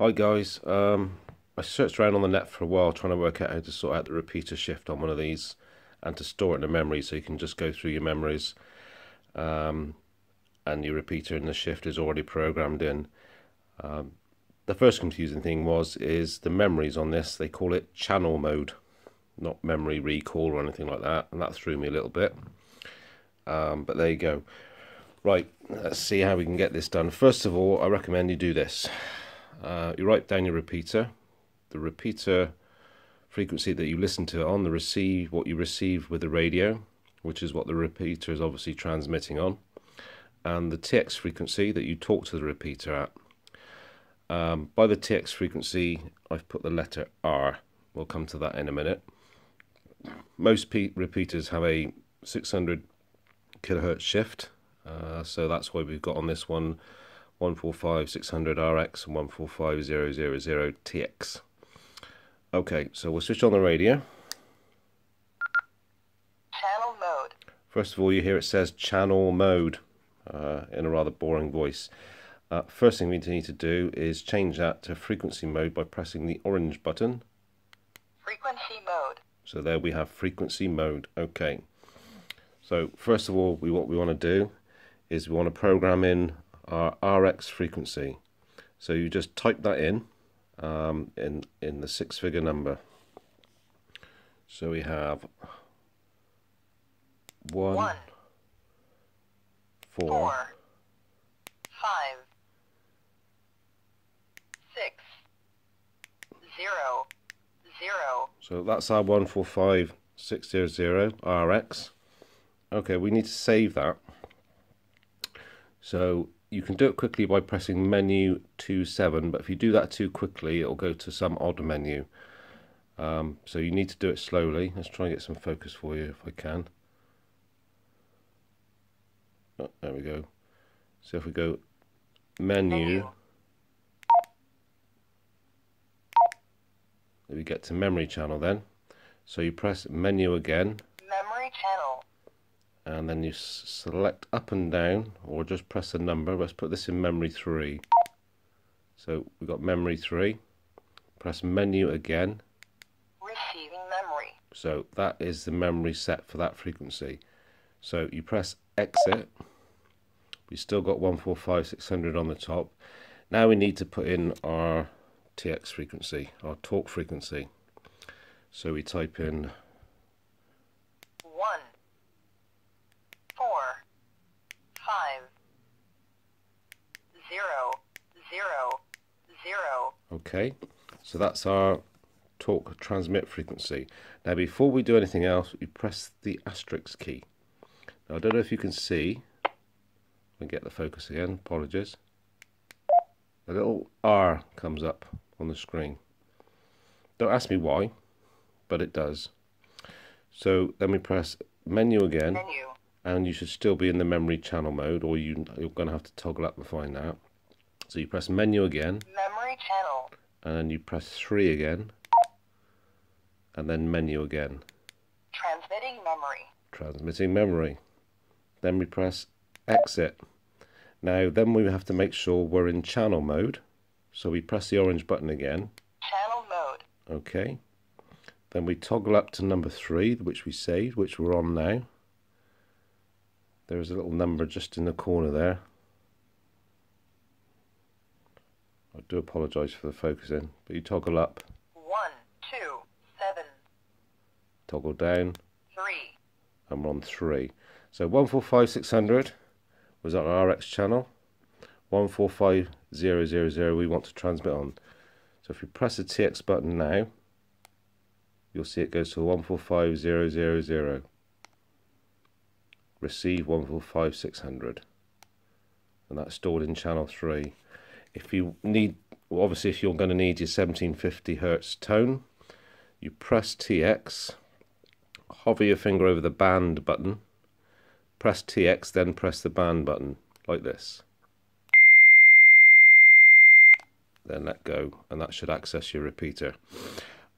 Hi guys, um, I searched around on the net for a while trying to work out how to sort out the repeater shift on one of these and to store it in the memory so you can just go through your memories um, and your repeater in the shift is already programmed in. Um, the first confusing thing was is the memories on this, they call it channel mode, not memory recall or anything like that, and that threw me a little bit. Um, but there you go. Right, let's see how we can get this done. First of all, I recommend you do this. Uh, you write down your repeater, the repeater frequency that you listen to on, the receive, what you receive with the radio, which is what the repeater is obviously transmitting on, and the TX frequency that you talk to the repeater at. Um, by the TX frequency, I've put the letter R. We'll come to that in a minute. Most repeaters have a 600 kilohertz shift, uh, so that's why we've got on this one 145-600RX and 145-000TX. Okay, so we'll switch on the radio. Channel mode. First of all, you hear it says channel mode uh, in a rather boring voice. Uh, first thing we need to do is change that to frequency mode by pressing the orange button. Frequency mode. So there we have frequency mode. Okay. So first of all, we what we want to do is we want to program in our RX frequency. So you just type that in um, in in the six figure number. So we have one, one four, four, five, six, zero, zero. So that's our 145600 RX. Okay, we need to save that. So you can do it quickly by pressing menu 27 but if you do that too quickly it'll go to some odd menu. Um, so you need to do it slowly. Let's try and get some focus for you if I can. Oh, there we go. So if we go menu, Menu. we get to memory channel then. So you press menu again. Memory channel. And then you select up and down or just press a number. Let's put this in memory 3 so we've got memory 3 press menu again. Receiving memory. so that is the memory set for that frequency. So you press exit. We still got 145600 on the top. Now we need to put in our TX frequency our talk frequency. So we type in One, four, five, zero, zero, zero. Okay, so that's our talk transmit frequency. Now before we do anything else, we press the asterisk key. Now I don't know if you can see, I get the focus again, apologies. A little R comes up on the screen. Don't ask me why, but it does. So then we press menu again, Menu. And you should still be in the memory channel mode, or you, you're going to have to toggle up to find that. So you press menu again, Memory channel. and then you press 3 again. And then menu again. Transmitting memory. transmitting memory. Then we press exit. Now then we have to make sure we're in channel mode. So we press the orange button again. Channel mode. okay. Then we toggle up to number 3 which we saved which we're on now there's a little number just in the corner there I do apologize for the focusing but you toggle up One, two, seven, toggle down three. and we're on 3. So 145600 was our RX channel. 145000 we want to transmit on. So if you press the TX button now, you'll see it goes to 145000. Receive 145600. And that's stored in channel 3. If you need, well obviously if you're going to need your 1750 hertz tone, you press TX hover your finger over the band button, press TX, then press the band button, like this. Then let go, and that should access your repeater.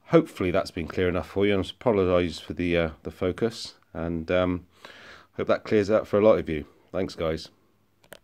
Hopefully that's been clear enough for you, and I apologise for the, uh, the focus, and um, hope that clears out for a lot of you. Thanks guys.